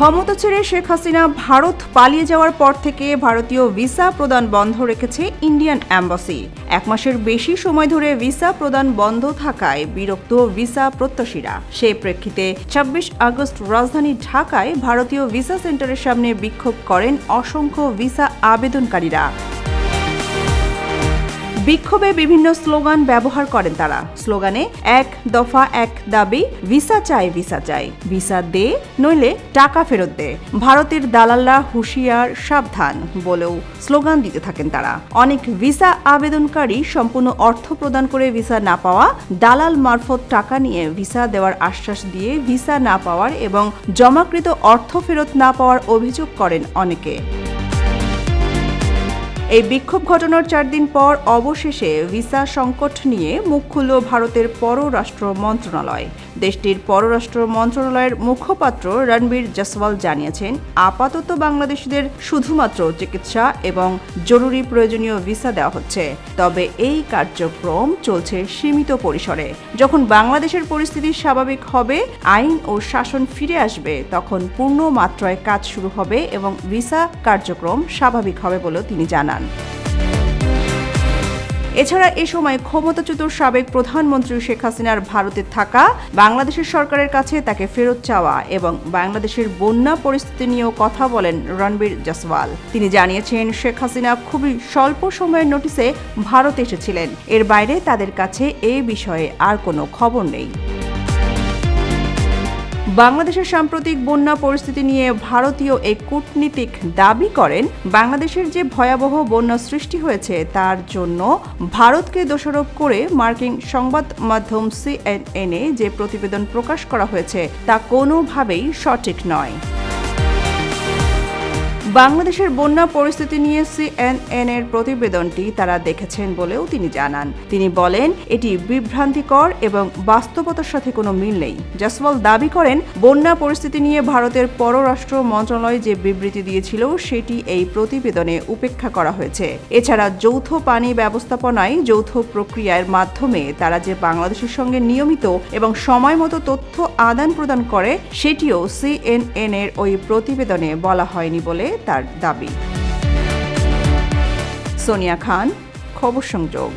ক্ষমতা ছেড়ে শেখ হাসিনা ভারত পালিয়ে যাওয়ার পর থেকে ভারতীয় ভিসা প্রদান বন্ধ রেখেছে ইন্ডিয়ান অ্যাম্বাসি। এক মাসের বেশি সময় ধরে ভিসা প্রদান বন্ধ থাকায় বিরক্ত ভিসা প্রত্যাশীরা। সে প্রেক্ষিতে ২৬ আগস্ট রাজধানী ঢাকায় ভারতীয় ভিসা সেন্টারের সামনে বিক্ষোভ করেন অসংখ্য ভিসা আবেদনকারীরা। বিক্ষোভে বিভিন্ন স্লোগান ব্যবহার করেন তারা। স্লোগানে, এক দফা এক দাবি, ভিসা চাই ভিসা চাই। ভিসা দে, নইলে টাকা ফেরত দে। ভারতের দালালরা হুঁশিয়ার, সাবধান বলেও স্লোগান দিতে থাকেন তারা। অনেক ভিসা আবেদনকারী সম্পূর্ণ অর্থ প্রদান করে ভিসা না পাওয়া, দালাল মারফত টাকা নিয়ে ভিসা দেওয়ার আশ্বাস দিয়ে ভিসা না পাওয়ার এবং জমাকৃত অর্থ ফেরত না পাওয়ার অভিযোগ করেন অনেকে। এই বিক্ষোভ ঘটনার চার দিন পর অবশেষে ভিসা সংকট নিয়ে মুখ খুলল ভারতের পররাষ্ট্র মন্ত্রণালয়। দেশটির পররাষ্ট্র মন্ত্রণালয়ের মুখপাত্র রণবীর জসওয়াল জানিয়েছেন, আপাতত বাংলাদেশিদের শুধুমাত্র চিকিৎসা এবং জরুরি প্রয়োজনীয় ভিসা দেওয়া হচ্ছে। তবে এই কার্যক্রম চলছে সীমিত পরিসরে। যখন বাংলাদেশের পরিস্থিতি স্বাভাবিক হবে, আইন ও শাসন ফিরে আসবে, তখন পূর্ণ মাত্রায় কাজ শুরু হবে এবং ভিসা কার্যক্রম স্বাভাবিক হবে বলেও তিনি জানান। এছাড়া এ সময় ক্ষমতাচ্যুত সাবেক প্রধানমন্ত্রী শেখ হাসিনার ভারতে থাকা, বাংলাদেশের সরকারের কাছে তাকে ফেরত চাওয়া এবং বাংলাদেশের বন্যা পরিস্থিতি নিয়েও কথা বলেন রণবীর জসওয়াল তিনি জানিয়েছেন, শেখ হাসিনা খুবই স্বল্প সময়ের নোটিসে ভারতে এসেছিলেন। এর বাইরে তাদের কাছে এ বিষয়ে আর কোনো খবর নেই। বাংলাদেশের সাম্প্রতিক বন্যা পরিস্থিতি নিয়ে ভারতীয় এক কূটনীতিক দাবি করেন, বাংলাদেশের যে ভয়াবহ বন্যা সৃষ্টি হয়েছে তার জন্য ভারতকে দোষারোপ করে মার্কিন সংবাদ মাধ্যম সিএনএনএ যে প্রতিবেদন প্রকাশ করা হয়েছে তা কোনোভাবেই সঠিক নয়। বাংলাদেশের বন্যা পরিস্থিতি নিয়ে সিএনএন এর প্রতিবেদনটি তারা দেখেছেন বলেও তিনি জানান। তিনি বলেন, এটি বিভ্রান্তিকর এবং বাস্তবতার সাথে কোনো মিল নেই। জাসওয়াল দাবি করেন, বন্যা পরিস্থিতি নিয়ে ভারতের পররাষ্ট্র মন্ত্রণালয় যে বিবৃতি দিয়েছিল, সেটি এই প্রতিবেদনে উপেক্ষা করা হয়েছে। এছাড়া যৌথ পানি ব্যবস্থাপনায় যৌথ প্রক্রিয়ার মাধ্যমে তারা যে বাংলাদেশের সঙ্গে নিয়মিত এবং সময় মতো তথ্য আদান প্রদান করে, সেটিও সিএনএন এর ওই প্রতিবেদনে বলা হয়নি বলে তার দাবি। সোনিয়া খান খবর সংযোগ।